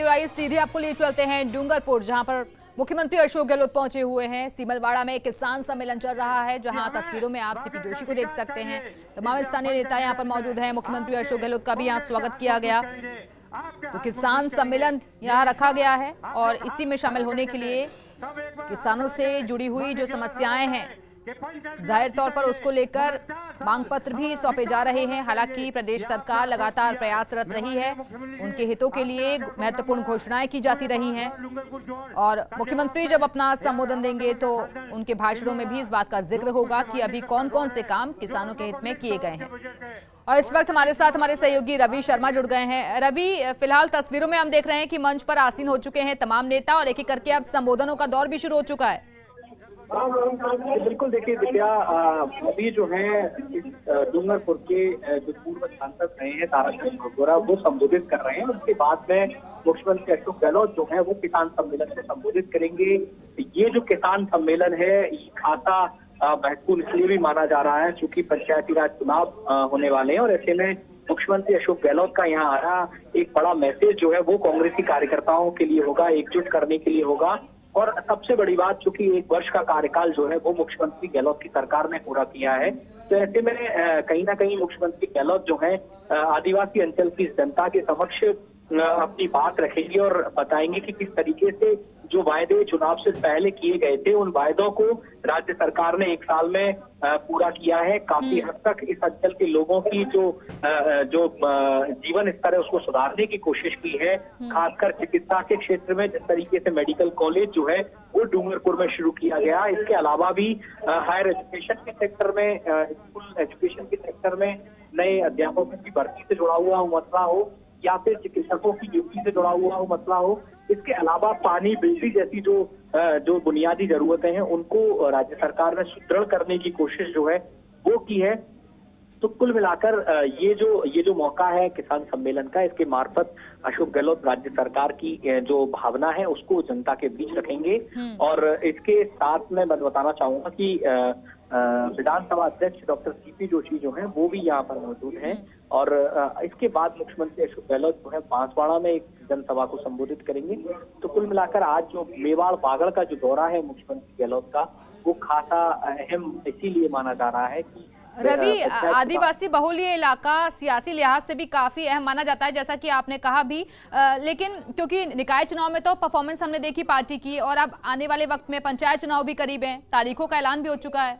सीधे आपको ले चलते हैं डूंगरपुर जहाँ पर मुख्यमंत्री अशोक गहलोत पहुँचे हुए हैं। सीमलवाड़ा में किसान सम्मेलन चल रहा है जहाँ तस्वीरों में आप सीपी जोशी को देख सकते हैं। तमाम स्थानीय नेता यहाँ पर मौजूद हैं। मुख्यमंत्री अशोक गहलोत का भी यहाँ स्वागत किया गया। तो किसान सम्मेलन यहाँ रखा गया है और इसी में शामिल होने के लिए किसानों से जुड़ी हुई जो समस्याएँ हैं ज़ाहिर तौर पर उसको लेकर मांग पत्र भी सौंपे जा रहे हैं। हालाँकि प्रदेश सरकार लगातार प्रयासरत रही है। उनके हितों के लिए महत्वपूर्ण घोषणाएँ की जाती रही हैं। और मुख्यमंत्री जब अपना संबोधन देंगे तो उनके भाषणों में भी इस बात का ज़िक्र होगा कि अभी कौन कौन से काम किसानों के हित में किए गए हैं। और इस वक्त हमारे साथ हमारे सहयोगी रवि शर्मा जुड़ गए हैं। रवि, फ़िलहाल तस्वीरों में हम देख रहे हैं कि मंच पर आसीन हो चुके हैं तमाम नेता और एक एक करके अब संबोधनों का दौर भी शुरू हो चुका है। बिल्कुल देखिए दिव्या अभी जो है डूंगरपुर के जो पूर्व सांसद रहे हैं ताराचंद गोगोरा वो संबोधित कर रहे हैं। उसके बाद में मुख्यमंत्री अशोक गहलोत जो है, वो किसान सम्मेलन को संबोधित करेंगे। ये जो किसान सम्मेलन है, ये खासा महत्वपूर्ण इसलिए भी माना जा रहा है क्योंकि पंचायती राज चुनाव होने वाले हैं और ऐसे में मुख्यमंत्री अशोक गहलोत का यहाँ आना एक बड़ा मैसेज जो है, वो कांग्रेसी कार्यकर्ताओं के लिए होगा, एकजुट करने के लिए होगा। और सबसे बड़ी बात, चूँकि एक वर्ष का कार्यकाल जो है, वो मुख्यमंत्री गहलोत की सरकार ने पूरा किया है। तो ऐसे में कहीं ना कहीं मुख्यमंत्री गहलोत जो है आदिवासी अंचल की जनता के समक्ष अपनी बात रखेंगे और बताएँगे कि किस तरीके से जो वायदे चुनाव से पहले किए गए थे उन वायदों को राज्य सरकार ने एक साल में पूरा किया है। काफ़ी हद तक इस अंचल के लोगों की जो जो जीवन स्तर है उसको सुधारने की कोशिश की है। खासकर चिकित्सा के क्षेत्र में जिस तरीके से मेडिकल कॉलेज जो है वो डूंगरपुर में शुरू किया गया। इसके अलावा भी हायर एजुकेशन के सेक्टर में स्कूल एजुकेशन के सेक्टर में नए अध्यापकों की भर्ती से जुड़ा हुआ मसला हो या फिर चिकित्सकों की ड्यूटी से जुड़ा हुआ हो मसला हो इसके अलावा पानी बिजली जैसी जो जो बुनियादी जरूरतें हैं उनको राज्य सरकार ने सुदृढ़ करने की कोशिश जो है वो की है तो कुल मिलाकर ये जो ये जो मौका है किसान सम्मेलन का इसके मार्फत अशोक गहलोत राज्य सरकार की जो भावना है उसको जनता के बीच रखेंगे हम्म। और इसके साथ में मैं बताना चाहूँगा कि विधानसभा अध्यक्ष डॉक्टर सीपी जोशी जो हैं वो भी यहाँ पर मौजूद हैं हम्म। और इसके बाद मुख्यमंत्री अशोक गहलोत जो है बांसवाड़ा में एक जनसभा को संबोधित करेंगे। तो कुल मिलाकर आज जो मेवाड़ बागड़ का जो दौरा है मुख्यमंत्री गहलोत का वो खासा अहम इसीलिए माना जा रहा है कि रवि आदिवासी बहुल्य इलाका सियासी लिहाज से भी काफ़ी अहम माना जाता है जैसा कि आपने कहा भी। आ, लेकिन क्योंकि निकाय चुनाव में तो परफॉर्मेंस हमने देखी पार्टी की और अब आने वाले वक्त में पंचायत चुनाव भी करीब है तारीखों का ऐलान भी हो चुका है।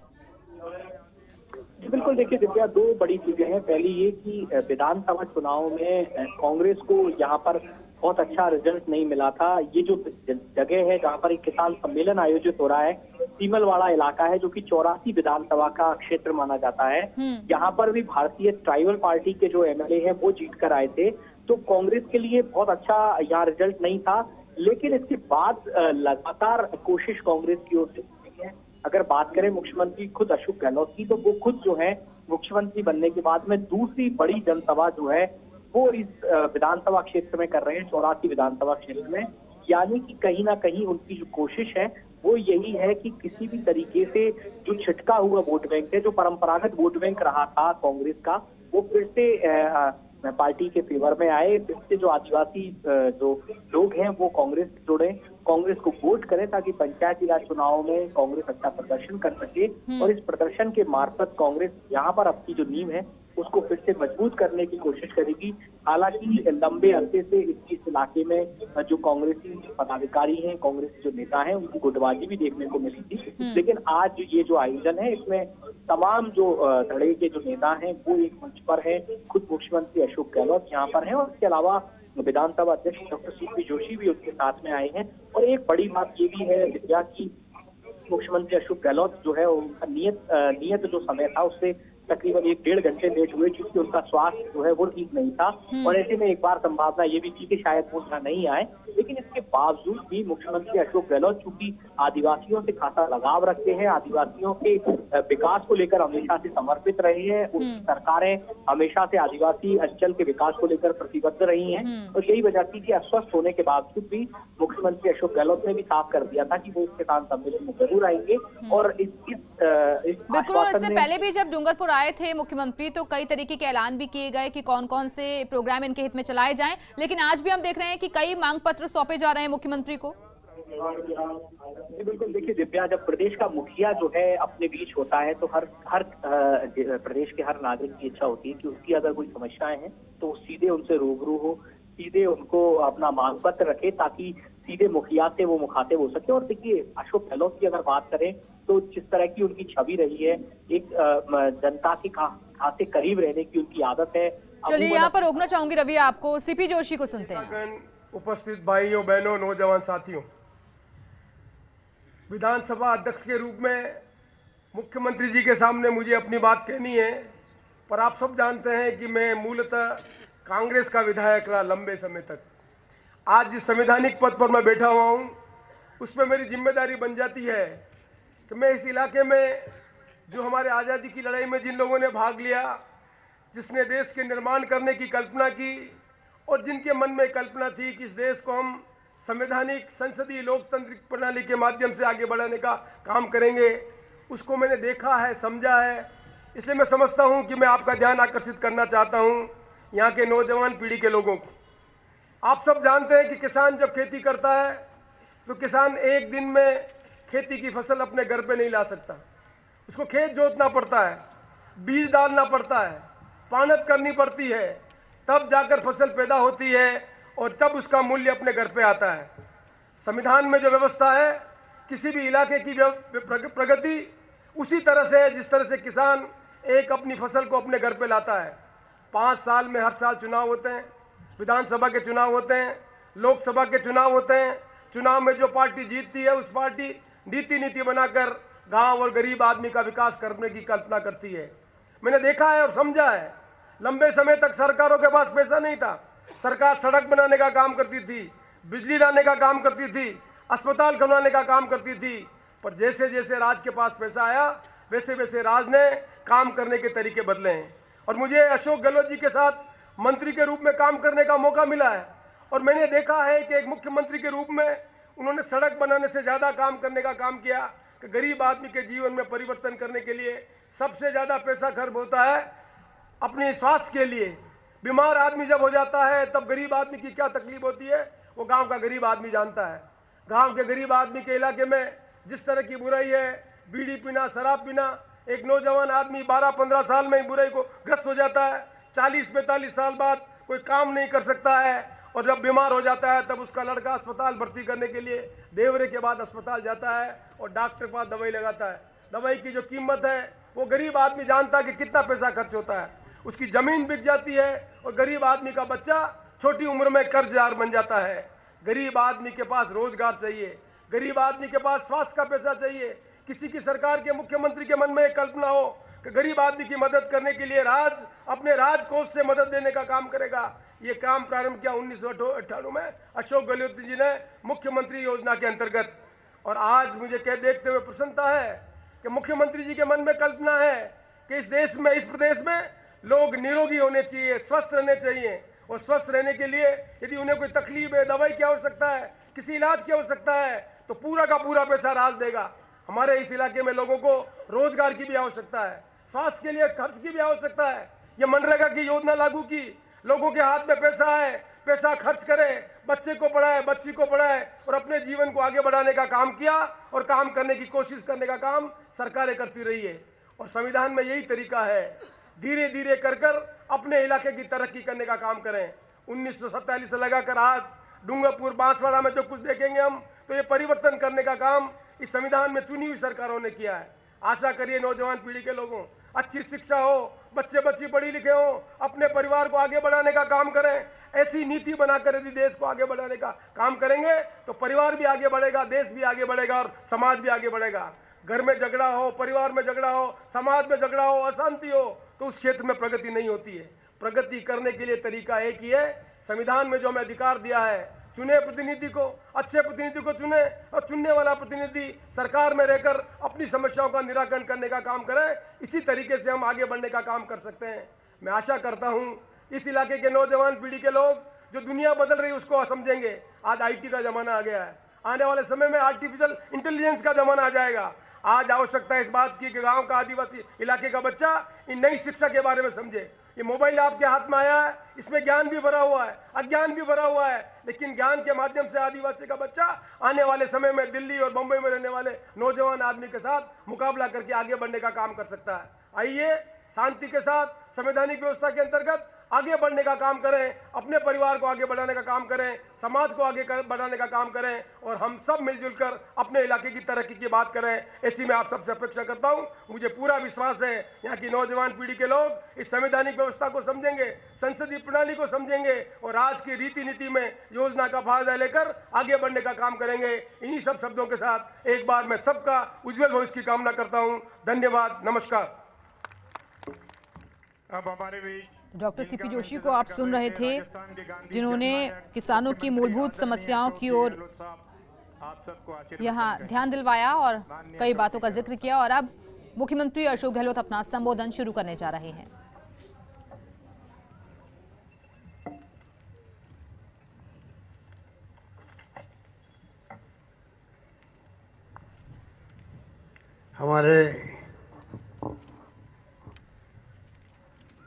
बिल्कुल देखिए दिव्या दो बड़ी चीज़ें हैं। पहली ये कि विधानसभा चुनाव में कांग्रेस को यहाँ पर बहुत अच्छा रिज़ल्ट नहीं मिला था। ये जो जगह है जहाँ पर एक किसान सम्मेलन आयोजित हो रहा है सीमलवाड़ा इलाका है जो कि चौरासी विधानसभा का क्षेत्र माना जाता है। हम्म। यहाँ पर भी भारतीय ट्राइबल पार्टी के जो एमएलए हैं वो जीत कर आए थे। तो कांग्रेस के लिए बहुत अच्छा यहाँ रिज़ल्ट नहीं था लेकिन इसके बाद लगातार कोशिश कांग्रेस की ओर से अगर बात करें मुख्यमंत्री खुद अशोक गहलोत की तो वो खुद जो है, मुख्यमंत्री बनने के बाद में दूसरी बड़ी जनसभा जो है, वो इस विधानसभा क्षेत्र में कर रहे हैं, चौरासी विधानसभा क्षेत्र में। यानी कि कहीं ना कहीं उनकी जो कोशिश है, वो यही है कि किसी भी तरीके से जो छिटका हुआ वोट बैंक है, जो परंपरागत वोट बैंक रहा था कांग्रेस का, वो फिर से पार्टी के फेवर में आए इससे जो आदिवासी जो लोग हैं वो कांग्रेस से जुड़े कांग्रेस को वोट करें ताकि पंचायती राज चुनाव में कांग्रेस अच्छा प्रदर्शन कर सके हम्म। और इस प्रदर्शन के मार्फत कांग्रेस यहाँ पर अपनी जो नींव है उसको फिर से मज़बूत करने की कोशिश करेगी हालाँकि लंबे अरसे से इस इलाके में जो कांग्रेसी पदाधिकारी हैं कांग्रेसी जो नेता हैं उनकी गुटबाजी भी देखने को मिली थी हम्म। लेकिन आज ये जो आयोजन है इसमें तमाम जो धड़े के जो नेता हैं, वो एक मंच पर हैं। खुद मुख्यमंत्री अशोक गहलोत यहाँ पर हैं और इसके अलावा विधानसभा अध्यक्ष डॉक्टर सी पी जोशी भी उनके साथ में आए हैं। और एक बड़ी बात ये भी है, विद्या की, मुख्यमंत्री अशोक गहलोत जो है, उनका नियत नियत जो समय था, उससे तकरीबन एक डेढ़ घंटे लेट हुए क्योंकि उनका स्वास्थ्य जो है वो ठीक नहीं था। हम्म। और ऐसे में एक बार संभावना ये भी थी कि शायद वो यहाँ नहीं आए। लेकिन इसके बावजूद भी मुख्यमंत्री अशोक गहलोत चूँकि आदिवासियों से खासा लगाव रखते हैं आदिवासियों के विकास को लेकर हमेशा से समर्पित रहे हैं उनकी सरकारें हमेशा से आदिवासी अंचल के विकास को लेकर प्रतिबद्ध रही हैं। और यही वजह थी कि अस्वस्थ होने के बावजूद भी मुख्यमंत्री अशोक गहलोत ने भी साफ़ कर दिया था कि वो इस किसान सम्मेलन में ज़रूर आएँगे। और इस इस, इस बिल्कुल इससे पहले भी जब डूंगरपुर आए थे मुख्यमंत्री तो कई तरीके के ऐलान भी किए गए कि कौन कौन से प्रोग्राम इनके हित में चलाए जाएँ। लेकिन आज भी हम देख रहे हैं कि कई मांग पत्र सौंपे जा रहे हैं मुख्यमंत्री को। बिल्कुल। देखिए, दिव्या, जब प्रदेश का मुखिया जो है अपने बीच होता है तो हर हर प्रदेश के हर नागरिक की इच्छा होती है कि उसकी अगर कोई समस्याएँ हैं तो सीधे उनसे रूबरू हो, सीधे उनको अपना मांग पत्र रखे, ताकि सीधे मुखिया से वो मुखातिब हो सके। और देखिए अशोक गहलोत की अगर बात करें तो जिस तरह की उनकी छवि रही है एक जनता के खासे करीब रहने की उनकी आदत है। चलिए यहाँ पर रोकना चाहूँगी रवि आपको। सीपी जोशी को सुनते हैं। उपस्थित भाइयों बहनों नौजवान साथियों। विधानसभा अध्यक्ष के रूप में मुख्यमंत्री जी के सामने मुझे अपनी बात कहनी है पर आप सब जानते हैं कि मैं मूलतः कांग्रेस का विधायक रहा लंबे समय तक। आज जिस संवैधानिक पद पर मैं बैठा हुआ हूँ, उसमें मेरी ज़िम्मेदारी बन जाती है कि मैं इस इलाके में जो हमारे आज़ादी की लड़ाई में जिन लोगों ने भाग लिया, जिसने देश के निर्माण करने की कल्पना की और जिनके मन में कल्पना थी कि इस देश को हम संवैधानिक, संसदीय लोकतांत्रिक प्रणाली के माध्यम से आगे बढ़ाने का काम करेंगे, उसको मैंने देखा है, समझा है। इसलिए मैं समझता हूँ कि मैं आपका ध्यान आकर्षित करना चाहता हूँ, यहाँ के नौजवान पीढ़ी के लोगों को। आप सब जानते हैं कि किसान जब खेती करता है तो किसान एक दिन में खेती की फ़सल अपने घर पे नहीं ला सकता। उसको खेत जोतना पड़ता है, बीज डालना पड़ता है, पानत करनी पड़ती है, तब जाकर फ़सल पैदा होती है और तब उसका मूल्य अपने घर पे आता है। संविधान में जो व्यवस्था है, किसी भी इलाके की प्रगति उसी तरह से है, जिस तरह से किसान एक अपनी फ़सल को अपने घर पे लाता है। पाँच साल में हर साल चुनाव होते हैं विधानसभा के चुनाव होते हैं, लोकसभा के चुनाव होते हैं। चुनाव में जो पार्टी जीतती है, उस पार्टी नीति नीति बनाकर गाँव और गरीब आदमी का विकास करने की कल्पना करती है। मैंने देखा है और समझा है, लंबे समय तक सरकारों के पास पैसा नहीं था। सरकार सड़क बनाने का काम करती थी, बिजली लाने का काम करती थी, अस्पताल बनवाने का काम करती थी, पर जैसे जैसे राज के पास पैसा आया वैसे वैसे राज ने काम करने के तरीके बदले हैं। और मुझे अशोक गहलोत जी के साथ मंत्री के रूप में काम करने का मौका मिला है। और मैंने देखा है कि एक मुख्यमंत्री के रूप में उन्होंने सड़क बनाने से ज़्यादा काम करने का काम किया कि गरीब आदमी के जीवन में परिवर्तन करने के लिए सबसे ज़्यादा पैसा खर्च होता है अपने स्वास्थ्य के लिए। बीमार आदमी जब हो जाता है, तब गरीब आदमी की क्या तकलीफ़ होती है? वो गाँव का गरीब आदमी जानता है। गाँव के गरीब आदमी के इलाके में जिस तरह की बुराई है, बीड़ी पीना, शराब पीना, एक नौजवान आदमी 12-15 साल में ही बुराई को ग्रस्त हो जाता है। 40-45 साल बाद कोई काम नहीं कर सकता है और जब बीमार हो जाता है, तब उसका लड़का अस्पताल भर्ती करने के लिए देवरे के बाद अस्पताल जाता है और डॉक्टर के पास दवाई लगाता है। दवाई की जो कीमत है, वो गरीब आदमी जानता है कि कितना पैसा खर्च होता है। उसकी ज़मीन बिक जाती है और गरीब आदमी का बच्चा छोटी उम्र में कर्जदार बन जाता है। गरीब आदमी के पास रोज़गार चाहिए। गरीब आदमी के पास स्वास्थ्य का पैसा चाहिए। किसी की सरकार के मुख्यमंत्री के मन में एक कल्पना हो गरीब आदमी की मदद करने के लिए राज, अपने राजकोष से मदद देने का काम करेगा। ये काम प्रारंभ किया उन्नीस सौ अट्ठानवे में। अशोक गहलोत जी ने मुख्यमंत्री योजना के अंतर्गत। और आज मुझे कह देखते हुए प्रसन्नता है कि मुख्यमंत्री जी के मन में कल्पना है कि इस देश में, इस प्रदेश में लोग निरोगी होने चाहिए, स्वस्थ रहने चाहिए। और स्वस्थ रहने के लिए यदि उन्हें कोई तकलीफ़ है, दवाई की आवश्यकता है, किसी इलाज की आवश्यकता है तो पूरा का पूरा पैसा राज देगा। हमारे इस इलाके में लोगों को रोज़गार की भी आवश्यकता है। स्वास्थ्य के लिए खर्च की भी आवश्यकता है। ये मनरेगा की योजना लागू की। लोगों के हाथ में पैसा है। पैसा खर्च करे, बच्चे को पढ़ाए, बच्ची को पढ़ाए और अपने जीवन को आगे बढ़ाने का काम किया और काम करने की कोशिश करने का काम सरकारें करती रही है। और संविधान में यही तरीका है। धीरे धीरे कर कर अपने इलाके की तरक्की करने का काम करें। उन्नीस से लगाकर आज डूंगरपुर, बांसवाड़ा में जो कुछ देखेंगे हम तो ये परिवर्तन करने का काम इस संविधान में चुनी हुई सरकारों ने किया है। आशा करिए नौजवान पीढ़ी के लोगों अच्छी शिक्षा हो, बच्चे बच्ची पढ़ी लिखे हो, अपने परिवार को आगे बढ़ाने का काम करें, ऐसी नीति बनाकर यदि देश को आगे बढ़ाने का काम करेंगे तो परिवार भी आगे बढ़ेगा, देश भी आगे बढ़ेगा और समाज भी आगे बढ़ेगा। घर में झगड़ा हो, परिवार में झगड़ा हो, समाज में झगड़ा हो, अशांति हो तो उस क्षेत्र में प्रगति नहीं होती है। प्रगति करने के लिए तरीका एक ही है, संविधान में जो हमें अधिकार दिया है चुने प्रतिनिधि को, अच्छे प्रतिनिधि को चुने और चुनने वाला प्रतिनिधि सरकार में रहकर अपनी समस्याओं का निराकरण करने का काम करे, इसी तरीके से हम आगे बढ़ने का काम कर सकते हैं। मैं आशा करता हूँ, इस इलाके के नौजवान पीढ़ी के लोग जो दुनिया बदल रही उसको समझेंगे। आज आईटी का जमाना आ गया है। आने वाले समय में आर्टिफिशियल इंटेलिजेंस का जमाना आ जाएगा। आज आवश्यकता इस बात की कि गाँव का आदिवासी इलाके का बच्चा इन नई शिक्षा के बारे में समझे। ये मोबाइल आपके हाथ में आया है, इसमें ज्ञान भी भरा हुआ है, अज्ञान भी भरा हुआ है, लेकिन ज्ञान के माध्यम से आदिवासी का बच्चा आने वाले समय में दिल्ली और बंबई में रहने वाले नौजवान आदमी के साथ मुकाबला करके आगे बढ़ने का काम कर सकता है। आइए, शांति के साथ संवैधानिक व्यवस्था के अंतर्गत आगे बढ़ने का काम करें अपने परिवार को आगे बढ़ाने का काम करें समाज को आगे कर, बढ़ाने का काम करें और हम सब मिलजुल कर अपने इलाके की तरक्की की बात करें। ऐसी मैं आप सबसे अपेक्षा करता हूँ मुझे पूरा विश्वास है यहाँ की नौजवान पीढ़ी के लोग इस संवैधानिक व्यवस्था को समझेंगे संसदीय प्रणाली को समझेंगे और आज की रीति नीति में योजना का फ़ायदा लेकर आगे बढ़ने का काम करेंगे। इन्हीं सब शब्दों के साथ एक बार मैं सबका उज्जवल भविष्य की कामना करता हूँ। धन्यवाद नमस्कार। अब हमारे बीच डॉक्टर सीपी जोशी को आप सुन रहे थे जिन्होंने किसानों की मूलभूत समस्याओं की ओर यहाँ ध्यान दिलवाया और कई बातों का ज़िक्र किया और अब मुख्यमंत्री अशोक गहलोत अपना संबोधन शुरू करने जा रहे हैं। हमारे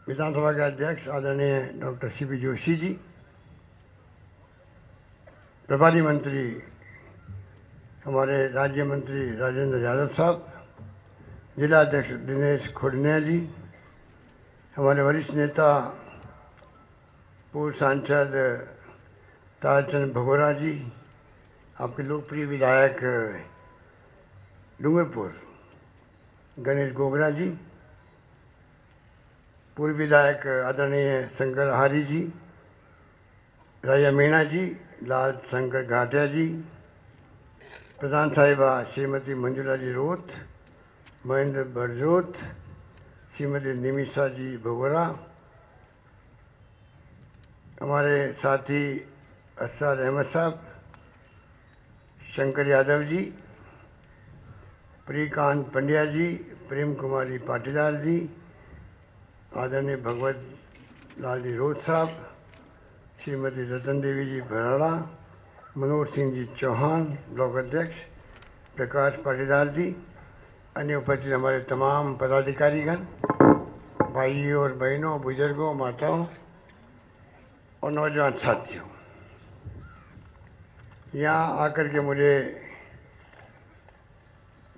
विधानसभा के अध्यक्ष आदरणीय doctor C P Joshi ji, प्रभारी मंत्री हमारे राज्य मंत्री राजेंद्र यादव साहब, जिला अध्यक्ष दिनेश खुडनिया जी, हमारे वरिष्ठ नेता, पूर्व सांसद तारचंद भगोरा जी, आपके लोकप्रिय विधायक डूंगरपुर गणेश गोगरा जी पूर्व विधायक आदरणीय शंकर हारी जी, राजा मीणा जी, लाल शंकर घाटिया जी, प्रधान साहिबा श्रीमती मंजुला जी रोत महेंद्र बरजोत श्रीमती निमिषा जी भगोरा, हमारे साथी असर अहमद साहब, शंकर यादव जी, प्रीकांत पंड्या जी, प्रेम कुमारी पाटीदार जी आदरणीय भगवत लाल जी रोज साहब, श्रीमती रतन देवी जी भराड़ा मनोज सिंह जी चौहान, ब्लॉक अध्यक्ष, प्रकाश पाटीदार जी, अन्य उपस्थित हमारे तमाम पदाधिकारीगण भाई और बहनों, बुज़ुर्गों, माताओं और नौजवान साथियों। यहाँ आकर के मुझे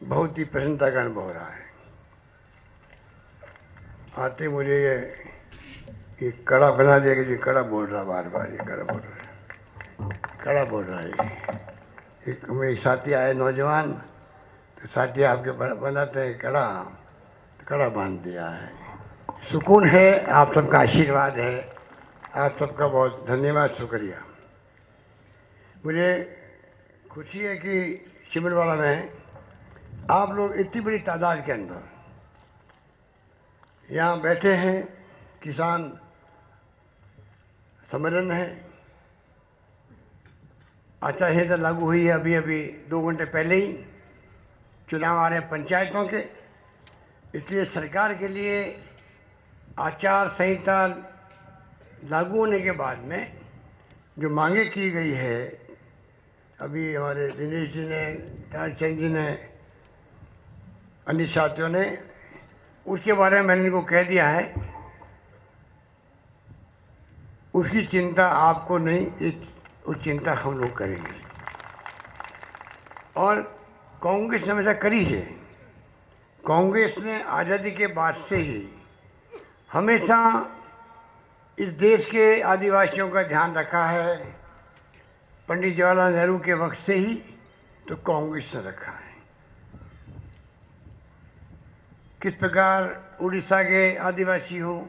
बहुत ही प्रसन्नता का अनुभव हो रहा है। आते मुझे ये ये कड़ा बना कि जी, कड़ा बोल रहा बार बार, ये कड़ा बोल रहा कड़ा बोल रहा है एक मेरे साथी आए नौजवान तो साथी आपके बनाते हैं कड़ा तो कड़ा बाँध दिया है। सुकून है, आप सबका आशीर्वाद है। आप सबका बहुत धन्यवाद, शुक्रिया। मुझे खुशी है कि शिमलवाड़ा में आप लोग इतनी बड़ी तादाद के अंदर यहाँ बैठे हैं, किसान सम्मेलन है। आचार संहिता लागू हुई है अभी अभी दो घंटे पहले ही। चुनाव आ रहे हैं पंचायतों के। इसलिए सरकार के लिए आचार संहिता लागू होने के बाद में जो मांगे की गई है, अभी हमारे दिनेश जी ने तारचंद जी ने, अन्य साथियों ने उसके बारे में मैंने इनको कह दिया है। उसकी चिंता आपको नहीं, एक, उस चिंता हम लोग करेंगे। और कांग्रेस ने हमेशा करी है। कांग्रेस ने आज़ादी के बाद से ही हमेशा इस देश के आदिवासियों का ध्यान रखा है। पंडित जवाहरलाल नेहरू के वक्त से ही तो कांग्रेस ने रखा है। किस प्रकार उड़ीसा के आदिवासी हों,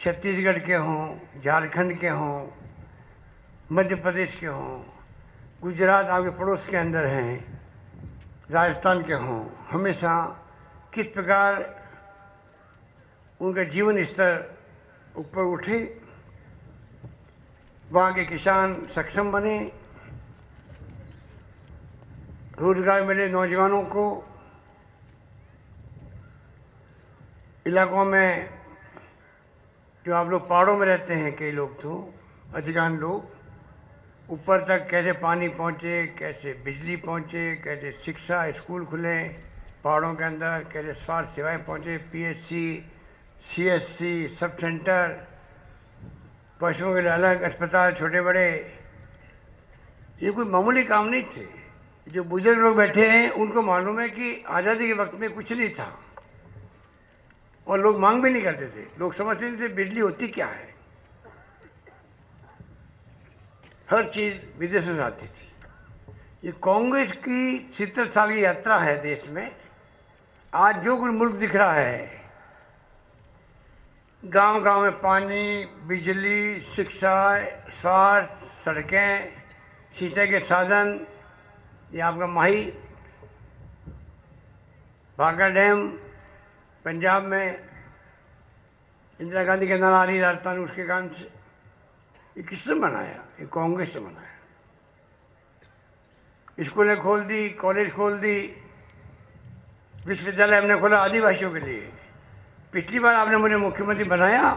छत्तीसगढ़ के हों, झारखंड के हों, मध्य प्रदेश के हों, गुजरात आपके पड़ोस के अंदर हैं, राजस्थान के हों, हमेशा किस प्रकार उनका जीवन स्तर ऊपर उठे, वहाँ के किसान सक्षम बने, रोज़गार मिले नौजवानों को इलाकों में जो आप लोग पहाड़ों में रहते हैं, कई लोग तो अधिकांश लोग, ऊपर तक कैसे पानी पहुँचे, कैसे बिजली पहुँचे, कैसे शिक्षा स्कूल खुले, पहाड़ों के अंदर कैसे स्वास्थ्य सेवाएँ पहुँचे पीएचसी सीएससी सब सेंटर, पशुओं के लिए अलग अस्पताल छोटे बड़े ये कोई मामूली काम नहीं थे। जो बुज़ुर्ग लोग बैठे हैं, उनको मालूम है कि आज़ादी के वक्त में कुछ नहीं था। और लोग मांग भी नहीं करते थे। लोग समझते थे, बिजली होती क्या है? हर चीज़ विदेशों से आती थी। ये कांग्रेस की सितर साल की यात्रा है देश में। आज जो कुछ मुल्क दिख रहा है गाँव गाँव में पानी, बिजली, शिक्षा स्वास्थ्य सड़कें सिंचाई के साधन, ये आपका माही भागा डैम पंजाब में इंदिरा गांधी के नारा राजस्थान उसके कारण से ये किसने बनाया ये कांग्रेस ने बनाया। स्कूलें खोल दी, कॉलेज खोल दी, विश्वविद्यालय हमने खोला आदिवासियों के लिए। पिछली बार आपने मुझे मुख्यमंत्री बनाया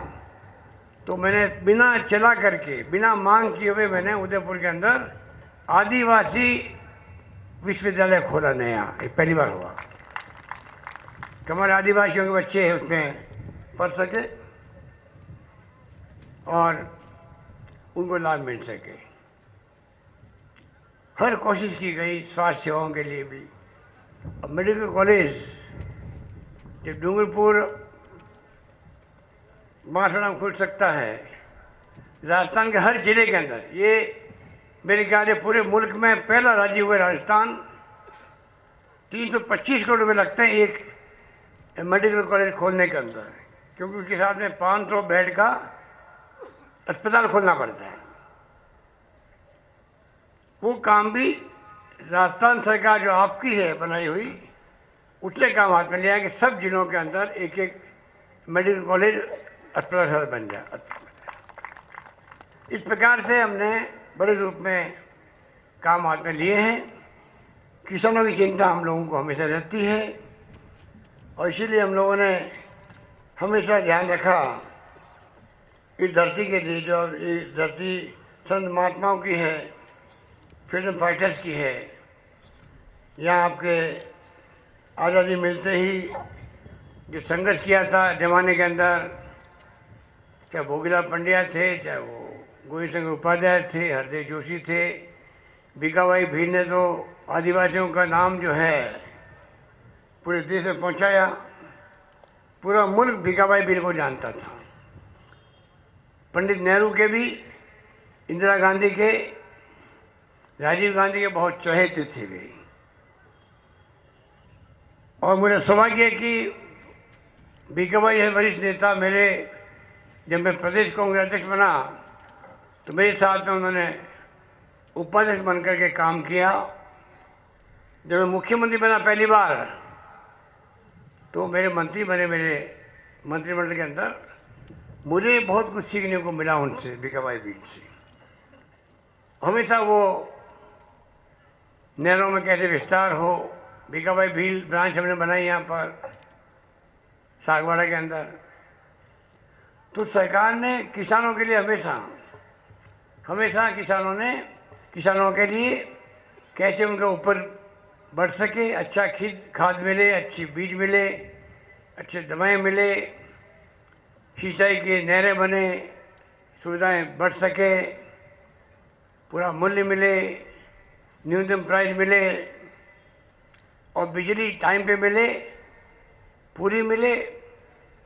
तो मैंने बिना चला करके, बिना मांग किए हुए मैंने उदयपुर के अंदर आदिवासी विश्वविद्यालय खोला नया, ये पहली बार हुआ। कि हमारे आदिवासियों के बच्चे हैं उसमें, पढ़ सके और उनको लाभ मिल सके। हर कोशिश की गई स्वास्थ्य सेवाओं के लिए भी। अब मेडिकल कॉलेज, जब डूंगरपुर मासड़ा खुल सकता है, राजस्थान के हर ज़िले के अंदर, ये मेरे ख्याल पूरे मुल्क में पहला राज्य हुआ राजस्थान। 325 करोड़ रुपए लगते हैं एक मेडिकल कॉलेज खोलने के अंदर, क्योंकि उसके साथ में 500 बेड का अस्पताल खोलना पड़ता है। वो काम भी राजस्थान सरकार जो आपकी है बनाई हुई, उसने काम हाथ में लिया कि सब जिलों के अंदर एक एक मेडिकल कॉलेज अस्पताल बन जाए। इस प्रकार से हमने बड़े रूप में काम हाथ में लिए हैं। किसानों की चिंता हम लोगों को हमेशा रहती है। और इसीलिए हम लोगों ने हमेशा ध्यान रखा इस धरती के लिए जो इस धरती संत महात्माओं की है, फ्रीडम फाइटर्स की है, यहाँ आपके आज़ादी मिलते ही जो संघर्ष किया था जमाने के अंदर, चाहे भोगीलाल पंड्या थे, चाहे वो गोविंद सिंह उपाध्याय थे, हरदेव जोशी थे, बीकाबाई भीड़ ने तो आदिवासियों का नाम जो है पूरे देश में पहुँचाया। पूरा मुल्क भीकाबाई भील को जानता था। पंडित नेहरू के भी, इंदिरा गांधी के, राजीव गांधी के बहुत चहेते थे वे। और मुझे सौभाग्य कि भीकाबाई है वरिष्ठ नेता मेरे, जब मैं प्रदेश कांग्रेस अध्यक्ष बना तो मेरे साथ में उन्होंने उपाध्यक्ष बनकर के काम किया। जब मैं मुख्यमंत्री बना पहली बार तो मेरे मंत्री बने मेरे मंत्रिमंडल के अंदर, मुझे बहुत कुछ सीखने को मिला उनसे बीकाबाई बीच से। हमेशा वो नहरों में कैसे विस्तार हो बीकाबाई भील ब्रांच हमने बनाई यहाँ पर, सागवाड़ा के अंदर। तो सरकार ने किसानों के लिए हमेशा हमेशा किसानों ने, किसानों के लिए कैसे उनके ऊपर बढ़ सके अच्छा खीद मिले, अच्छी बीज मिले, अच्छे दवाएँ मिले, सिंचाई की नहरें बने, सुविधाएँ बढ़ सके, पूरा मूल्य मिले, न्यूनतम प्राइस मिले, और बिजली टाइम पे मिले, पूरी मिले,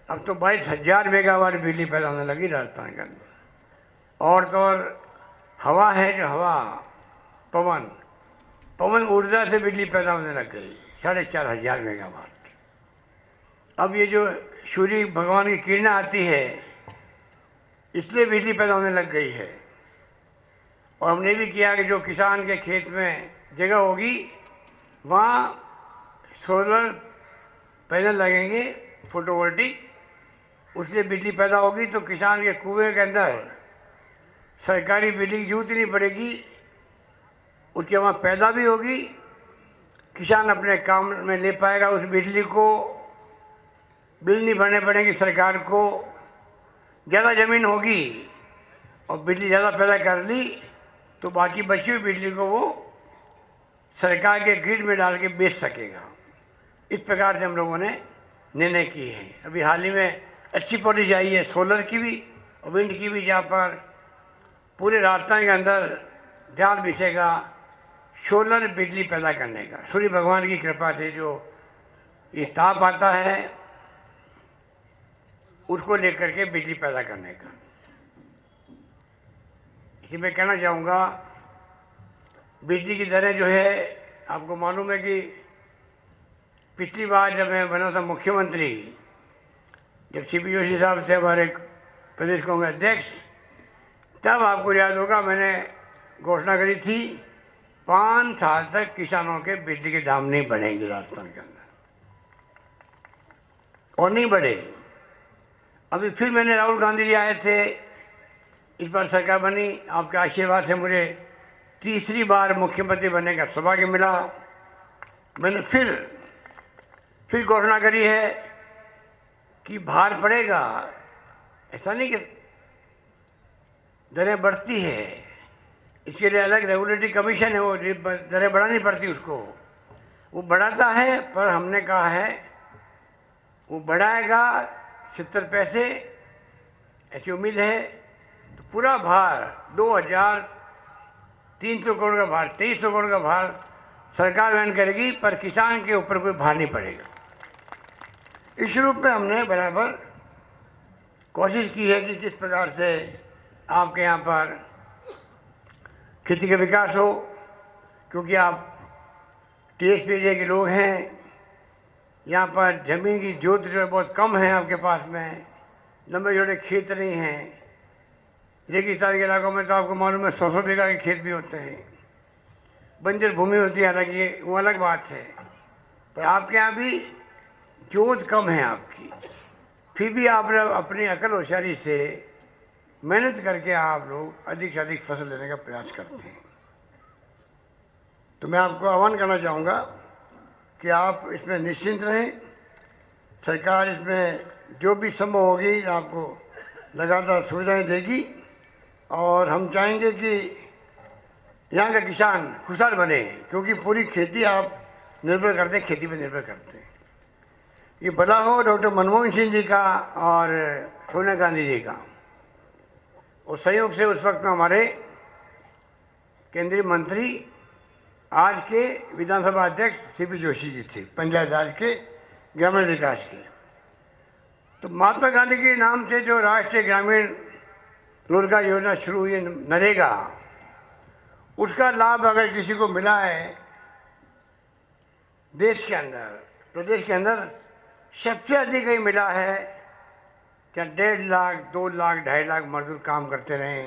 अब तो बाईस हज़ार मेगावाट बिजली होने लगी राजस्थान के अंदर। और तो और हवा है जो हवा, पवन। पवन ऊर्जा से बिजली पैदा होने लग गई। साढ़े चार हज़ार मेगावाट। अब ये जो सूर्य भगवान की किरणें आती है, इसलिए बिजली पैदा होने लग गई है। और हमने भी किया कि जो किसान के खेत में जगह होगी, वहाँ सोलर पैनल लगेंगे, फोटोवोल्टिक। उससे बिजली पैदा होगी तो किसान के कुएँ के अंदर सरकारी बिजली ज़रूरत नहीं पड़ेगी। उसके वहाँ पैदा भी होगी, किसान अपने काम में ले पाएगा उस बिजली को, बिल नहीं भरने पड़ेंगे सरकार को। ज़्यादा ज़मीन होगी और बिजली ज़्यादा पैदा कर ली तो बाकी बची हुई बिजली को वो सरकार के ग्रिड में डाल के बेच सकेगा। इस प्रकार से हम लोगों ने निर्णय किए हैं। अभी हाल ही में अच्छी पॉलिसी आई है सोलर की भी और विंड की भी, जहाँ पर पूरे राजस्थान के अंदर जाल बिछेगा सोलर बिजली पैदा करने का। सूर्य भगवान की कृपा से जो ये ताप आता है, उसको लेकर के बिजली पैदा करने का। इसी मैं कहना चाहूँगा, बिजली की दरें जो है, आपको मालूम है कि पिछली बार जब मैं बना था मुख्यमंत्री, जब सी पी जोशी साहब थे हमारे प्रदेश कांग्रेस अध्यक्ष, तब आपको याद होगा मैंने घोषणा करी थी पाँच साल तक किसानों के बिजली के दाम नहीं बढ़ेंगे राजस्थान के अंदर। और नहीं बढ़े। अभी फिर मैंने राहुल गांधी जी आए थे, इस बार सरकार बनी, आपके आशीर्वाद से मुझे। तीसरी बार मुख्यमंत्री बनने का सौभाग्य मिला। मैंने फिर फिर घोषणा करी है कि भार पड़ेगा। ऐसा नहीं कि दरें बढ़ती है। इसके लिए अलग रेगुलेटरी कमीशन है, वो दरें बढ़ानी पड़ती उसको। वो बढ़ाता है, पर हमने कहा है, वो बढ़ाएगा, सत्तर पैसे, ऐसी उम्मीद है। तो पूरा भार, दो हज़ार तीन सौ करोड़ का भार, तेईस सौ करोड़ का भार सरकार वहन करेगी, पर किसान के ऊपर कोई भार नहीं पड़ेगा। इस रूप में हमने बराबर कोशिश की है कि किस प्रकार से आपके यहाँ पर खेती का विकास हो, क्योंकि आप टी एस पी के लोग हैं, यहाँ पर ज़मीन की जोत जो है बहुत कम है आपके पास में, लंबे जोड़े खेत नहीं हैं। रेगिस्तान के इलाकों में तो आपको मालूम है सौ सौ बीघा के खेत भी होते हैं। बंजर भूमि होती है, हालाँकि वो अलग बात है। पर आपके यहाँ भी जोत कम है आपकी। फिर भी आप अपनी अकल होशियारी से मेहनत करके आप लोग अधिक से अधिक फ़सल लेने का प्रयास करते हैं। तो मैं आपको आह्वान करना चाहूँगा कि आप इसमें निश्चिंत रहें। सरकार इसमें जो भी संभव होगी आपको लगातार सुविधाएँ देगी और हम चाहेंगे कि यहाँ का किसान खुशहाल बने, क्योंकि पूरी खेती आप निर्भर करते हैं, खेती पर निर्भर करते हैं। ये भला हो डॉक्टर मनमोहन सिंह जी का और सोनिया गांधी जी का। और संयोग से उस वक्त में हमारे केंद्रीय मंत्री आज के विधानसभा अध्यक्ष सीपी जोशी जी थे, पंचायत राज के ग्रामीण विकास के। तो महात्मा गांधी के नाम से जो राष्ट्रीय ग्रामीण रोज़गार योजना शुरू हुई नरेगा, उसका लाभ अगर किसी को मिला है, देश के अंदर, प्रदेश के अंदर सबसे अधिक ही मिला है क्या डेढ़ लाख, दो लाख, ढाई लाख मजदूर काम करते रहे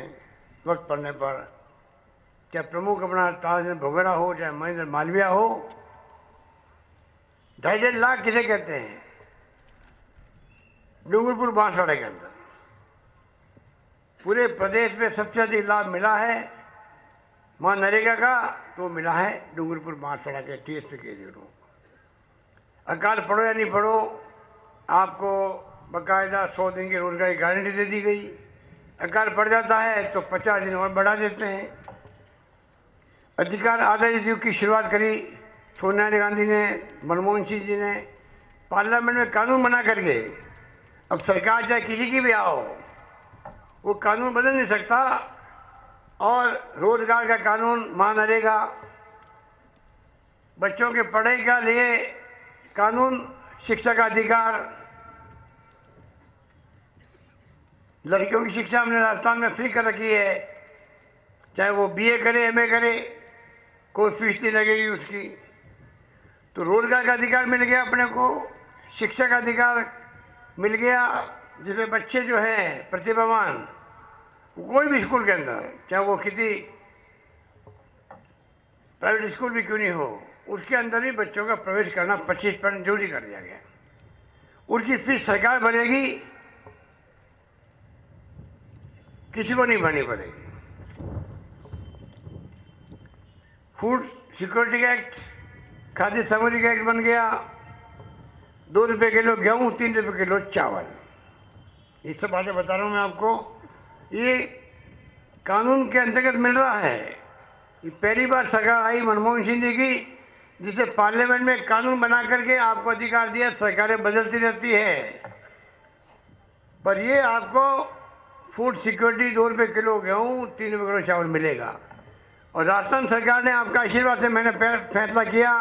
वक्त पड़ने पर? चाहे प्रमुख अपना ताजन भोगरा हो, चाहे महेंद्र मालविया हो? ढाई डेढ़ लाख किसे कहते हैं? डूंगरपुर बांसवाड़े के अंदर। पूरे प्रदेश में सबसे अधिक लाभ मिला है माँ नरेगा का तो मिला है डूंगरपुर बांसवाड़ा के टी एस पी के एरियो अकाल पढ़ो या नहीं पढ़ो, आपको बाकायदा सौ दिन की रोज़गार की गारंटी दे दी गई। अकाल पड़ जाता है तो पचास दिन और बढ़ा देते हैं। अधिकार आधारित युग की शुरुआत करी। सोनिया गांधी ने, मनमोहन सिंह जी ने, पार्लियामेंट में कानून बना करके। अब सरकार चाहे किसी की भी आओ, वो कानून बदल नहीं सकता और रोज़गार का कानून महानरेगा बच्चों के पढ़ाई का लिए कानून, शिक्षा का अधिकार लड़कियों की शिक्षा हमने राजस्थान में फ्री कर रखी है। चाहे वो बीए करे एमए करे, कोई फ़ीस नहीं लगेगी उसकी। तो रोज़गार का अधिकार मिल गया अपने को, शिक्षा का अधिकार मिल गया, जिसमें बच्चे जो हैं, प्रतिभावान, कोई भी स्कूल के अंदर, चाहे वो किसी प्राइवेट स्कूल भी क्यों नहीं हो, उसके अंदर भी बच्चों का प्रवेश करना पच्चीस परसेंट ज़रूरी कर दिया गया। उनकी फ़ीस सरकार भरेगी किसी को नहीं भरनी पड़ेगी। फ़ूड सिक्योरिटी एक्ट खाद्य सामग्री एक्ट बन गया। दो रुपए किलो गेहूँ, तीन रुपए किलो चावल। ये सब बातें बता रहा हूँ मैं आपको। ये कानून के अंतर्गत मिल रहा है। ये पहली बार सरकार आई मनमोहन सिंह जी की, जिसे पार्लियामेंट में कानून बना करके आपको अधिकार दिया, सरकारें बदलती रहती है। पर ये आपको फ़ूड सिक्योरिटी दो रुपये किलो गेहूँ, तीन रुपये किलो चावल मिलेगा। और राजस्थान सरकार ने आपका आशीर्वाद से मैंने फैसला किया।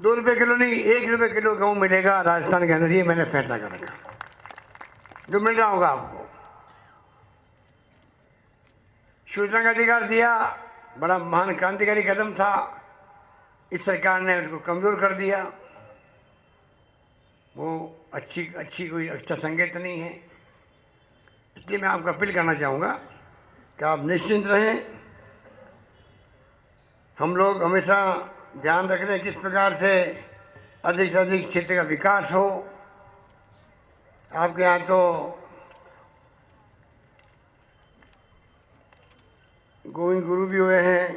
दो रुपये किलो नहीं, एक रुपये किलो गेहूँ मिलेगा, राजस्थान के अंदर ये मैंने फैसला कर रखा। जो मिल रहा होगा आपको। सूचना का अधिकार दिया, बड़ा महान क्रांतिकारी कदम था। इस सरकार ने उसको कमज़ोर कर दिया। वो अच्छी अच्छी कोई अच्छा संकेत नहीं है। इसलिए मैं आपको अपील करना चाहूँगा कि आप निश्चिंत रहें। हम लोग हमेशा ध्यान रख रहे हैं किस प्रकार से अधिक से अधिक क्षेत्र का विकास हो। आपके यहाँ तो गोविंद गुरु भी हुए हैं,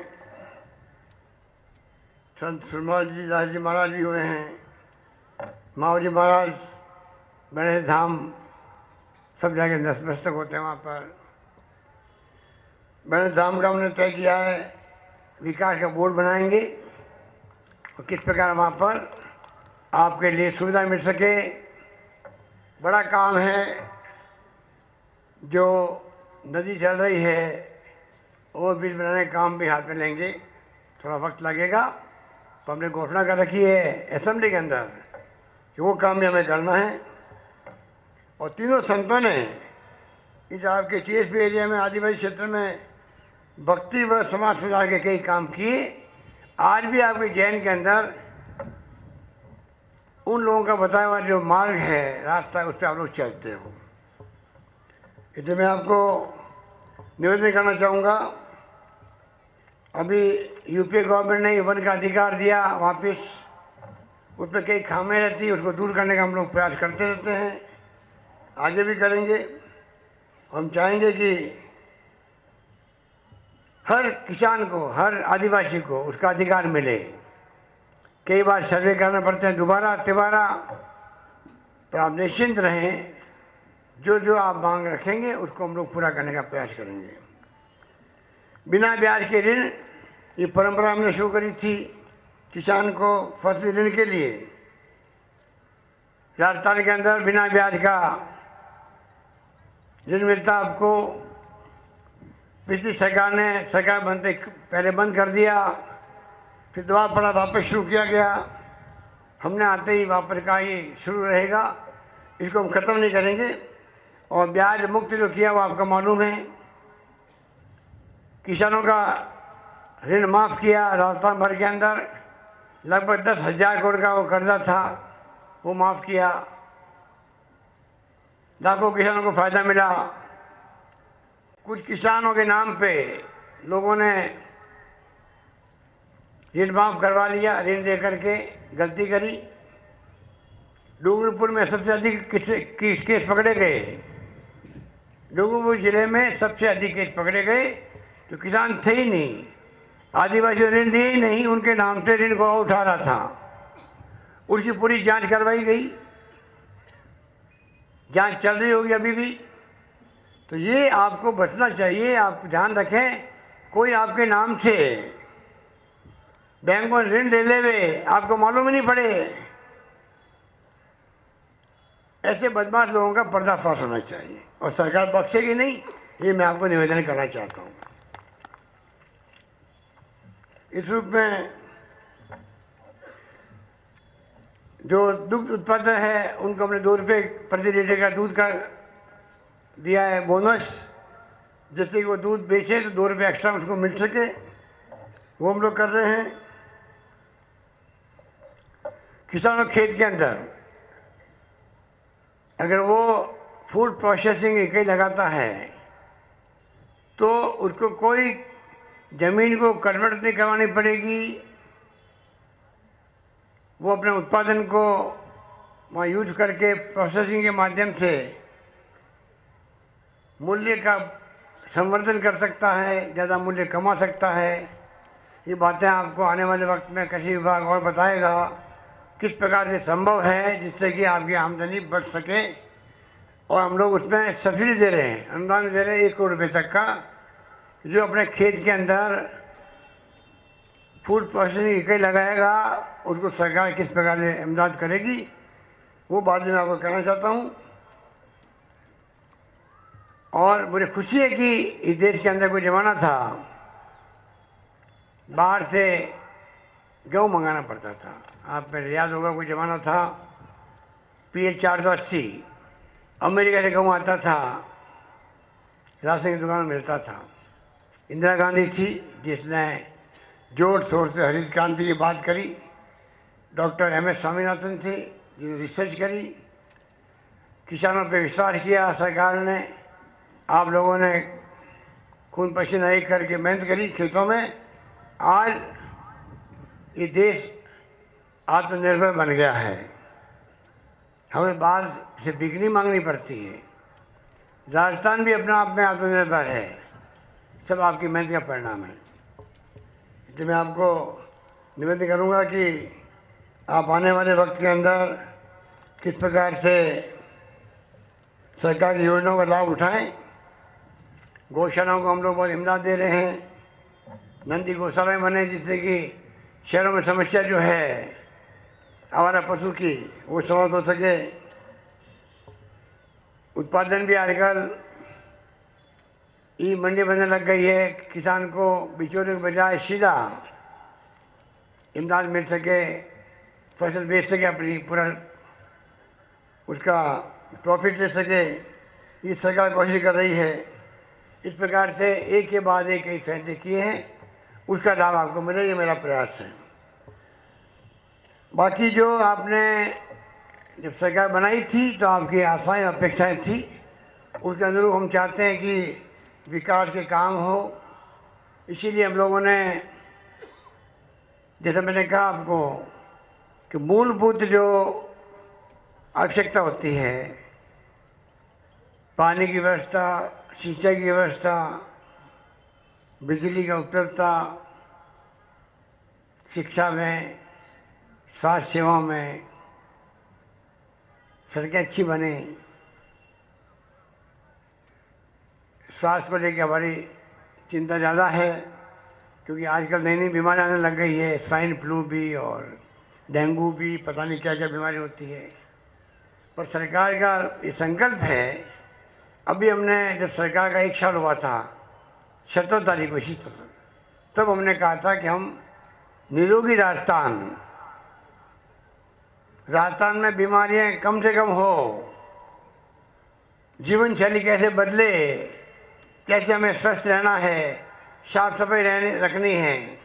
संत सुरमाल जी, दास जी महाराज भी हुए हैं। माओ जी महाराज बड़े धाम सब जगह नतमस्तक होते हैं वहाँ पर। बड़े धाम का हमने तय किया है, विकास का बोर्ड बनाएँगे और किस प्रकार वहाँ पर आपके लिए सुविधा मिल सके। बड़ा काम है, जो नदी चल रही है और ब्रिज बनाने का काम भी हाथ में लेंगे। थोड़ा वक्त लगेगा तो हमने घोषणा कर रखी है असेंबली के अंदर, कि वो काम भी हमें करना है। और तीनों संतों ने इस आपके टी एरिया में, आदिवासी क्षेत्र में भक्ति व समाज सुधार के कई काम किए। आज भी आपके जैन के अंदर उन लोगों का बताया हुआ जो मार्ग है, रास्ता उस पर आप लोग चलते हो। इसलिए मैं आपको निवेदन करना चाहूँगा, अभी यूपी गवर्नमेंट ने वन का अधिकार दिया, वापस उस पर कई खामे रहती उसको दूर करने का हम लोग प्रयास करते रहते हैं। आगे भी करेंगे। हम चाहेंगे कि हर किसान को, हर आदिवासी को उसका अधिकार मिले। कई बार सर्वे करना पड़ते हैं, दोबारा, तिबारा। तो आप निश्चिंत रहें, जो जो आप मांग रखेंगे, उसको हम लोग पूरा करने का प्रयास करेंगे। बिना ब्याज के ऋण, ये परंपरा हमने शुरू करी थी, किसान को फ़सल ऋण के लिए। राजस्थान के अंदर बिना ब्याज का ऋण मिलता आपको पिछली सरकार ने सरकार बनते पहले बंद कर दिया, फिर दवा पड़ा, वापस शुरू किया गया, हमने आते ही वापस का ही शुरू रहेगा, इसको हम ख़त्म नहीं करेंगे। और ब्याज मुक्त जो किया वो आपका मालूम है। किसानों का ऋण माफ़ किया राजस्थान भर के अंदर, लगभग दस हज़ार करोड़ का वो कर्जा था, वो माफ़ किया। लाखों किसानों को फ़ायदा मिला। कुछ किसानों के नाम पे लोगों ने ऋण माफ़ करवा लिया ऋण दे करके गलती करी। डूंगरपुर में सबसे अधिक किस, किस पकड़े गए? डूंगरपुर ज़िले में सबसे अधिक केस पकड़े गए तो किसान थे ही नहीं। आदिवासी ऋण दिए ही नहीं उनके नाम से ऋण को उठा रहा था। उसकी पूरी जाँच करवाई गई। जाँच चल रही होगी अभी भी। तो ये आपको बचना चाहिए, आप ध्यान रखें, कोई आपके नाम से बैंक में ऋण ले ले वे आपको मालूम ही नहीं पड़े। ऐसे बदमाश लोगों का पर्दाफाश होना चाहिए। और सरकार बख्शेगी नहीं, ये मैं आपको निवेदन करना चाहता हूँ। इस रूप में जो दुग्ध उत्पादन है, उनको हमने दो रुपये प्रति लीटर का दूध का दिया है बोनस, जिससे कि वो दूध बेचे तो दो रुपये एक्स्ट्रा उसको मिल सके। वो हम लोग कर रहे हैं किसानों खेत के अंदर। अगर वो फ़ूड प्रोसेसिंग इकाई लगाता है तो उसको कोई ज़मीन को कन्वर्ट नहीं करवानी पड़ेगी वो अपने उत्पादन को वहाँ यूज़ करके प्रोसेसिंग के माध्यम से मूल्य का संवर्धन कर सकता है, ज़्यादा मूल्य कमा सकता है। ये बातें आपको आने वाले वक्त में कृषि विभाग और बताएगा किस प्रकार से संभव है जिससे कि आपकी आमदनी बढ़ सके और हम लोग उसमें सब्सिडी दे रहे हैं। अनुदान दे रहे हैं एक करोड़ रुपये तक का, जो अपने खेत के अंदर फ़ूड प्रोसेसिंग इकाई लगाएगा, उसको सरकार किस प्रकार से इमदाद करेगी, वो बात मैं आपको कहना चाहता हूँ। और मुझे खुशी है कि इस देश के अंदर कोई जमाना था, बाहर से गेहूँ मंगाना पड़ता था। आप में याद होगा कोई जमाना था पी एच चार सौ अस्सी, अमेरिका से गेहूँ आता था, राशन की दुकान मिलता था। इंदिरा गांधी थी, जिसने ज़ोर शोर से हरित क्रांति की बात करी, डॉक्टर एम एस स्वामीनाथन थे जिन्होंने रिसर्च करी, किसानों पर विश्वास किया सरकार ने, आप लोगों ने खून पसीना एक करके मेहनत करी खेतों में, आज ये देश आत्मनिर्भर बन गया है। हमें बाहर से बिकनी मांगनी पड़ती है। राजस्थान भी अपने आप में आत्मनिर्भर है। सब आपकी मेहनत का परिणाम है। इसलिए मैं आपको निवेदन करूँगा कि आप आने वाले वक्त के अंदर किस प्रकार से सरकार की योजनाओं का लाभ उठाएँ। गौशालाओं को हम लोग बहुत इमदाद दे रहे हैं। नंदी गौशालाएँ बने जिससे कि शहरों में समस्या जो है हमारा पशु की, वो समाप्त हो सके। उत्पादन भी आजकल ई मंडी बनने लग गई है, किसान को बिचौले के बजाय सीधा इमदाद मिल सके, फ़सल बेच सके अपनी पूरा, उसका प्रॉफिट ले सके, ये सरकार कोशिश कर रही है। इस प्रकार से एक के बाद एक कई फैसले किए हैं, उसका लाभ आपको मिले ये मेरा प्रयास है। बाकी जो आपने, जब सरकार बनाई थी तो आपकी आशाएँ, अपेक्षाएँ थी, उसके अनुरूप हम चाहते हैं कि विकास के काम हो। इसीलिए हम लोगों ने, जैसे मैंने कहा आपको, कि मूलभूत जो आवश्यकता होती है, पानी की व्यवस्था, सिंचाई की व्यवस्था, बिजली का उपलब्धता, शिक्षा में, स्वास्थ्य सेवाओं में, सड़कें अच्छी बने। स्वास्थ्य को लेकर हमारी चिंता ज़्यादा है, क्योंकि आजकल नई नई बीमारी आने लग गई है। स्वाइन फ्लू भी और डेंगू भी, पता नहीं क्या क्या बीमारी होती है। पर सरकार का ये संकल्प है, अभी हमने, जब सरकार का एक साल हुआ था, सत्रह तारीख को इसी तरह तब हमने कहा था कि हम निरोगी राजस्थान राजस्थान में बीमारियाँ कम से कम हो जीवन शैली कैसे बदले कैसे हमें स्वस्थ रहना है साफ़ सफ़ाई रहने, रखनी है।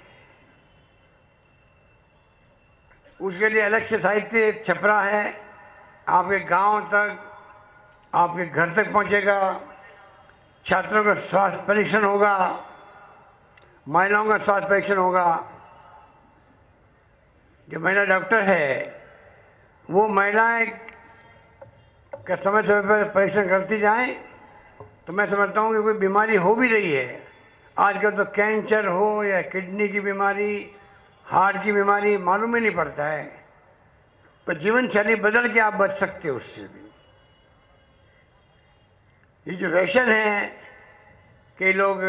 उसके लिए अलग से साहित्य छपरा है। आपके गाँव तक, आपके घर तक पहुंचेगा। छात्रों का स्वास्थ्य परीक्षण होगा। महिलाओं का स्वास्थ्य परीक्षण होगा। जो महिला डॉक्टर है, वो महिलाएँ का समय समय पर परीक्षण करती जाएँ। तो मैं समझता हूँ कि कोई बीमारी हो भी रही है। आजकल तो कैंसर हो या किडनी की बीमारी, हार्ट की बीमारी मालूम ही नहीं पड़ता है। पर जीवन शैली बदल के आप बच सकते हो उससे भी। ये जो फ़ैशन है कई लोग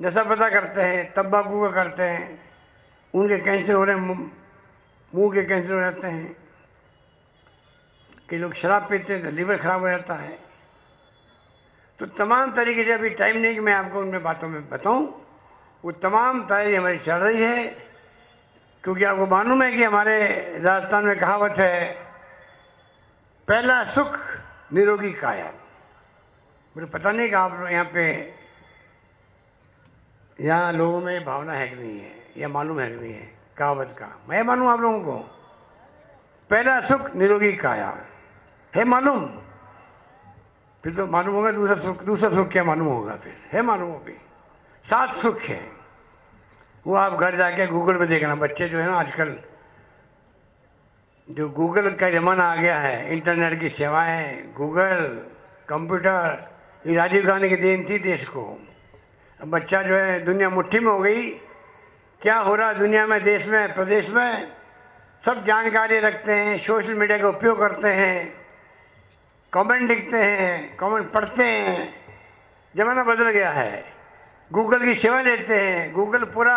नशा पता करते हैं तम्बाकू का करते हैं, उनके कैंसर हो रहे हैं मुँह के कैंसर हो जाते हैं। कई लोग शराब पीते हैं तो लीवर खराब हो जाता है। तो तमाम तरीके से अभी टाइम नहीं कि मैं आपको उनमें बातों में बताऊँ। वो तमाम तैयारी हमारी चल रही है। क्योंकि आपको मालूम है कि हमारे राजस्थान में कहावत है, पहला सुख निरोगी काया। मुझे पता नहीं कि आप यहाँ पे, यहाँ लोगों में भावना है कि नहीं है, या मालूम है कि नहीं है, कहावत का। मैं मालूम आप लोगों को। पहला सुख निरोगी काया। है मालूम? फिर तो मालूम होगा, दूसरा सुख दूसरा सुख क्या मालूम होगा फिर? है मालूम अभी। सात सुख है। वो आप घर जाके गूगल पे देखना। बच्चे जो है ना, आजकल जो गूगल का जमाना आ गया है, इंटरनेट की सेवाएँ गूगल कंप्यूटर, ये राजीव गांधी की देन थी देश को। अब बच्चा जो है, दुनिया मुट्ठी में हो गई। क्या हो रहा है दुनिया में, देश में, प्रदेश में? सब जानकारी रखते हैं, सोशल मीडिया का उपयोग करते हैं। कमेंट लिखते हैं कमेंट पढ़ते हैं। जमाना बदल गया है। गूगल की सेवा लेते हैं। गूगल पूरा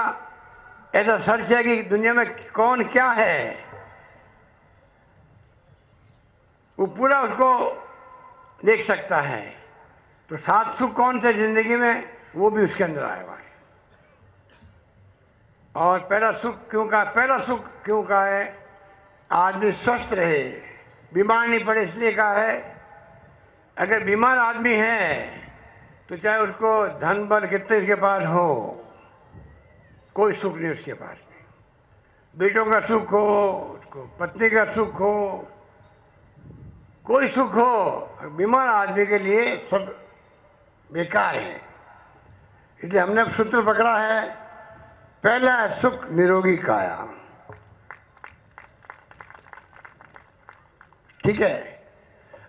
ऐसा सर्च है कि दुनिया में कौन क्या है। वो पूरा उसको देख सकता है। तो सात सुख कौन से ज़िंदगी में, वो भी उसके अंदर आया हुआ है। और पहला सुख क्यों का, पहला सुख क्यों का है? आदमी स्वस्थ रहे। बीमार नहीं पड़े इसलिए कहा है अगर बीमार आदमी है तो चाहे उसको धन, बल कितने उसके पास हो, कोई सुख नहीं उसके पास। बेटों का सुख हो, उसको पत्नी का सुख हो, कोई सुख हो, बीमार आदमी के लिए सब बेकार है। इसलिए हमने सूत्र पकड़ा है, पहला है सुख निरोगी काया। ठीक है?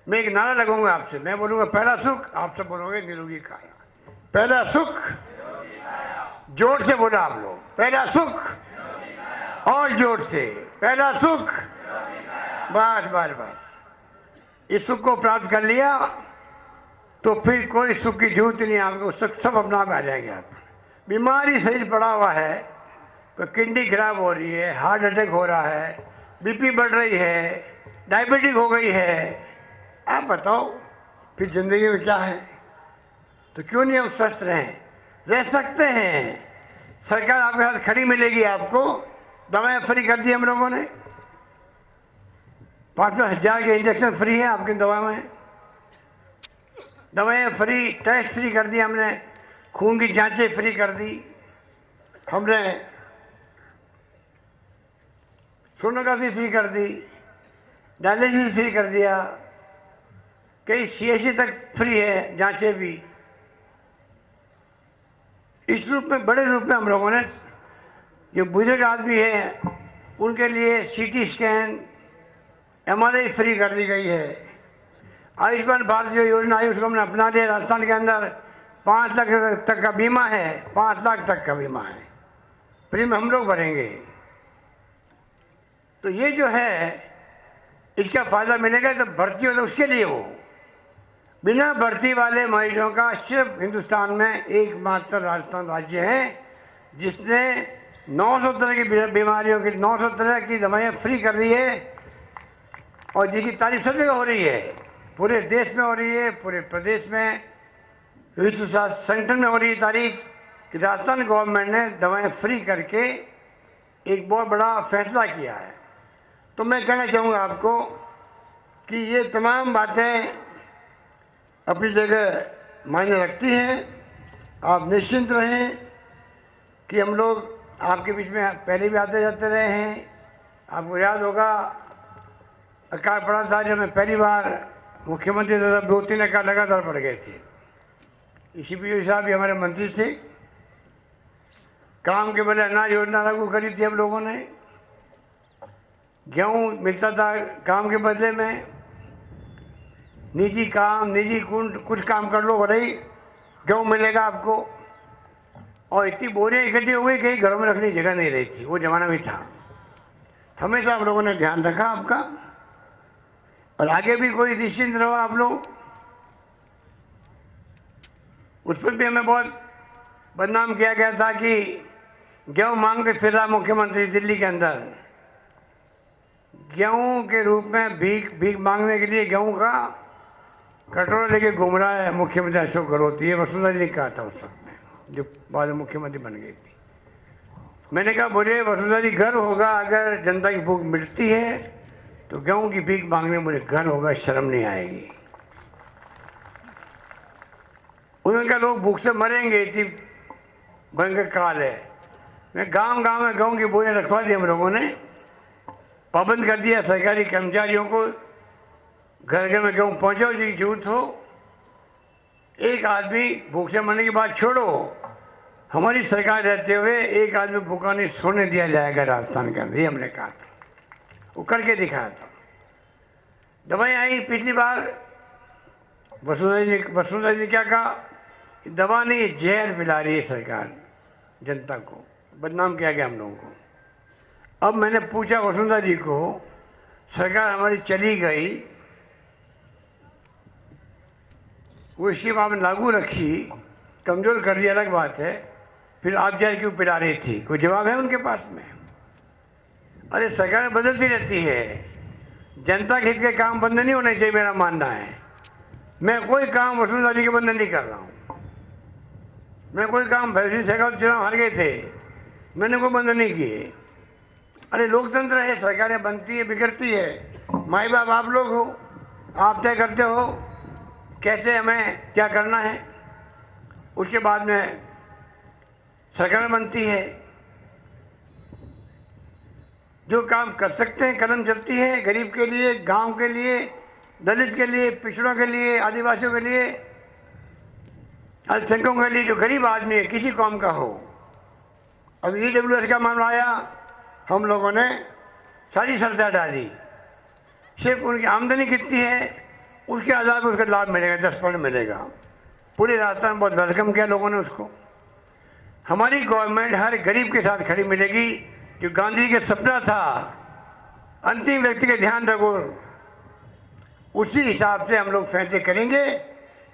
मैं एक नारा लगाऊँगा आपसे। मैं बोलूँगा, पहला सुख, आप सब बोलोगे, निरोगी काया। पहला सुख, ज़ोर से बोला आप लोग, पहला सुख, और ज़ोर से, पहला सुख बस बस बस इस सुख को प्राप्त कर लिया तो फिर कोई सुख की ज़रूरत नहीं आपको, सुख सब अपना में आ जाएँगे आप। बीमारी शरीर पड़ा हुआ है तो किडनी खराब हो रही है, हार्ट अटैक हो रहा है, बीपी बढ़ रही है, डायबिटिक हो गई है आप बताओ, फिर ज़िंदगी में क्या है? तो क्यों नहीं हम स्वस्थ रहें? रह सकते हैं। सरकार आपके साथ खड़ी मिलेगी आपको। दवाएँ फ्री कर दी हम लोगों ने। पाँच पाँच हज़ार के इंजेक्शन फ्री है आपकी दवाओं में। दवाएँ फ्री, टेस्ट फ्री कर दी हमने। खून की जांचें फ्री कर दी। हमने सोनोग्राफी फ्री कर दी। डायलिसिस फ्री कर दिया। कई सी तक फ्री है जांचें भी। इस रूप में, बड़े रूप में हम लोगों ने, जो बुज़ुर्ग आदमी है, उनके लिए सीटी स्कैन, एमआरआई फ्री कर दी गई है। आयुष्मान भारत जो योजना आई उसको हमने अपना लिया राजस्थान के अंदर पाँच लाख तक का बीमा है, पाँच लाख तक का बीमा है। फ्री में हम लोग भरेंगे। तो ये जो है, इसका फ़ायदा मिलेगा तो भर्ती हो तो उसके लिए हो। बिना भर्ती वाले मरीजों का सिर्फ़ हिंदुस्तान में एकमात्र राजस्थान राज्य है, जिसने 900 तरह की बीमारियों की 900 तरह की दवाइयाँ फ्री कर दी है और जिसकी तारीफ़ सब जगह हो रही है। पूरे देश में हो रही है, पूरे प्रदेश में। विश्व स्वास्थ्य संगठन में हो रही है तारीफ़ कि राजस्थान गवर्नमेंट ने दवाएँ फ्री करके एक बहुत बड़ा फैसला किया है। तो मैं कहना चाहूँगा आपको कि ये तमाम बातें अपनी जगह मायने रखती हैं। आप निश्चिंत रहें कि हम लोग आपके बीच में पहले भी आते जाते रहे हैं। आपको याद होगा, अकाल पड़ा था जब मैं पहली बार मुख्यमंत्री तरफ़ दो तीन अकाल लगातार पड़ गए थे। इसी पी साहब भी हमारे मंत्री थे। काम के बदले अनाज योजना लागू करी थी हम लोगों ने। गेहूँ मिलता था काम के बदले में। निजी काम, निजी कुंड, कुछ काम कर लो, भले ही गेहूँ मिलेगा आपको। और इतनी बोरियाँ इकट्ठी हो गई कहीं घरों में रखने जगह नहीं रही थी, वो जमाना भी था। हमेशा आप लोगों ने ध्यान रखा आपका। और आगे भी कोई निश्चिंत रहो आप लोग। उस पर भी हमें बहुत बदनाम किया गया था कि गेहूँ मांग के फिर मुख्यमंत्री दिल्ली के अंदर। गेहूँ के रूप में भीख भीख मांगने के लिए गेहूँ का कटोरा लेके घूम रहा है, मुख्यमंत्री अशोक गहलोत, ये वसुंधरा जी ने कहा था उस वक्त जो बाद में मुख्यमंत्री बन गई थी। मैंने कहा बोले वसुंधरा जी घर होगा, अगर जनता की भूख मिटती है तो गेहूँ की भीख मांगने मुझे घर होगा, शर्म नहीं आएगी। उन्होंने कहा, लोग भूख से मरेंगे, इतनी भयंकर काल है। मैं गाँव गाँव में गेहूँ की बोरियाँ रखवा दी हम लोगों ने। पाबंद कर दिया सरकारी कर्मचारियों को घर घर में गेहूँ पहुंचाओ जी ज़रूरत हो। एक आदमी भूख मरने की बात छोड़ो। हमारी सरकार रहते हुए एक आदमी भूखा नहीं, सोने दिया जाएगा राजस्थान के अंदर, ये हमने कहा था। वो करके दिखाया था। दवाई आई पिछली बार। वसुंधरा जी वसुंधरा जी ने क्या कहा? दवा नहीं, जहर पिला रही है सरकार, जनता को। बदनाम किया गया हम लोगों को। अब मैंने पूछा वसुंधरा जी को, सरकार हमारी चली गई वो स्कीम आपने लागू रखी, कमज़ोर कर दी अलग बात है। फिर आप जाए क्यों पिला रही थी? कोई जवाब है उनके पास में? अरे सरकार बदलती रहती है। जनता के हित के काम बंद नहीं होने चाहिए, मेरा मानना है। मैं कोई काम वसुंधरा के बंद नहीं कर रहा हूँ। मैं कोई काम भैरवी शेखावत चुनाव हार गए थे। मैंने कोई बंद नहीं किए। अरे लोकतंत्र है, सरकारें बनती है, बिगड़ती है। माई बाप आप लोग हो, आप तय करते हो। कैसे हमें, क्या करना है? उसके बाद में सरकार बनती है। जो काम कर सकते हैं, कदम चलती है, गरीब के लिए, गाँव के लिए, दलित के लिए, पिछड़ों के लिए, आदिवासियों के लिए, अल्पसंख्यकों के लिए, जो गरीब आदमी है, किसी कौम का हो। अब ई डब्ल्यू एस का मामला आया, हम लोगों ने सारी शर्तें डाली। सिर्फ़ उनकी आमदनी कितनी है उसके आधार पर उसका लाभ मिलेगा, दस परसेंट मिलेगा। पूरे राजस्थान बहुत वेलकम किया लोगों ने उसको। हमारी गवर्नमेंट हर गरीब के साथ खड़ी मिलेगी, जो गांधी का सपना था। अंतिम व्यक्ति का ध्यान रखो। उसी हिसाब से हम लोग फैसले करेंगे।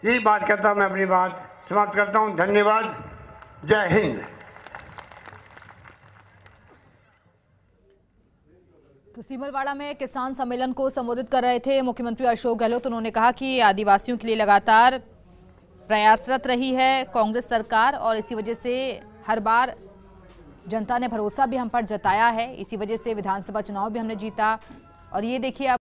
यही बात करता हूँ मैं अपनी बात समाप्त करता हूँ। धन्यवाद। जय हिंद। तो सीमलवाड़ा में किसान सम्मेलन को संबोधित कर रहे थे मुख्यमंत्री अशोक गहलोत। तो उन्होंने कहा कि आदिवासियों के लिए लगातार प्रयासरत रही है कांग्रेस सरकार और इसी वजह से हर बार जनता ने भरोसा भी हम पर जताया है। इसी वजह से विधानसभा चुनाव भी हमने जीता और ये देखिए आप